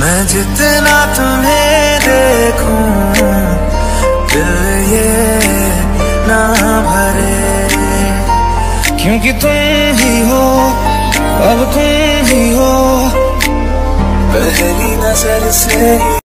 मैं जितना तुम्हें देखूँ, दिल ये ना भरे। क्योंकि तुम ही हो, अब तुम ही हो। पहली नज़र से